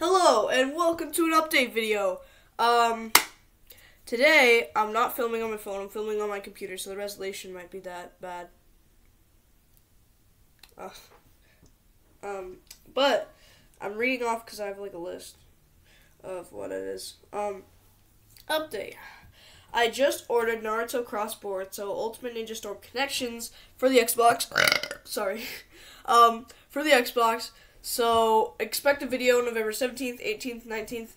Hello and welcome to an update video. Um, today I'm not filming on my phone. I'm filming on my computer, so the resolution might be that bad. Uh, um, but I'm reading off because I have like a list of what it is. Um, update. I just ordered Naruto x Boruto, so Ultimate Ninja Storm Connections for the Xbox. Sorry. Um, for the Xbox. So expect a video on November 17th, 18th, 19th.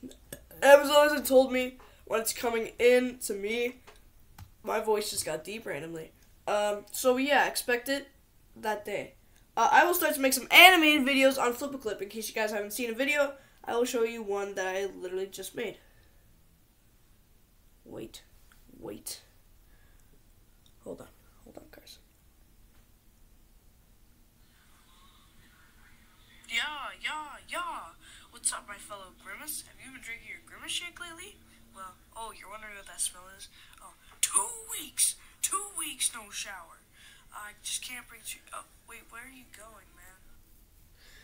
Amazon hasn't told me when it's coming in to me. My voice just got deep randomly. Um, so yeah, expect it that day. Uh, I will start to make some animated videos on FlipaClip. In case you guys haven't seen a video, I will show you one that I literally just made. Wait, wait. Hold on, hold on, guys. Yeah, yeah, yeah. What's up, my fellow Grimace? Have you been drinking your Grimace shake lately? Well, oh, you're wondering what that smell is? Oh, two weeks! Two weeks no shower. I just can't bring you. Oh, wait, where are you going,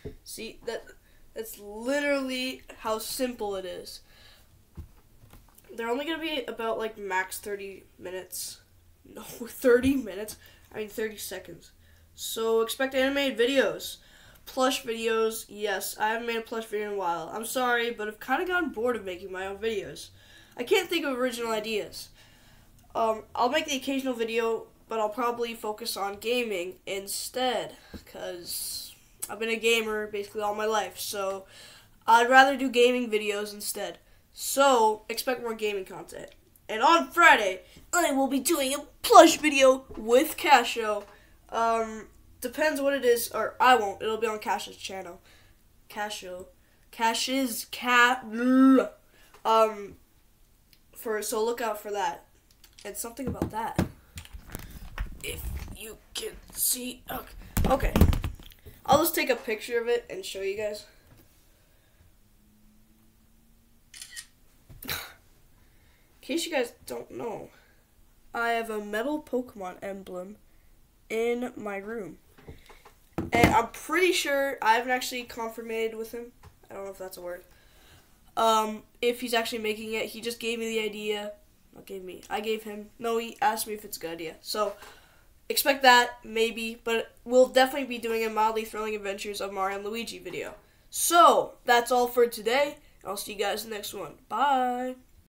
man? See that that's literally how simple it is. They're only gonna be about like max thirty minutes. No, thirty minutes. I mean thirty seconds. So expect animated videos. Plush videos, yes. I haven't made a plush video in a while. I'm sorry, but I've kind of gotten bored of making my own videos. I can't think of original ideas. Um, I'll make the occasional video, but I'll probably focus on gaming instead, because I've been a gamer basically all my life, so I'd rather do gaming videos instead. So, expect more gaming content. And on Friday, I will be doing a plush video with Casho. Um, depends what it is, or I won't. It'll be on Cash's channel. Casho. Cash's cat. Um, for so look out for that. And something about that. If you can see. Okay. okay. I'll just take a picture of it and show you guys. In case you guys don't know, I have a metal Pokemon emblem in my room. And I'm pretty sure I haven't actually confirmed with him. I don't know if that's a word. Um, if he's actually making it, he just gave me the idea. Not gave me. I gave him. No, he asked me if it's a good idea. So expect that maybe, but we'll definitely be doing a mildly thrilling adventures of Mario and Luigi video. So that's all for today. I'll see you guys in the next one. Bye.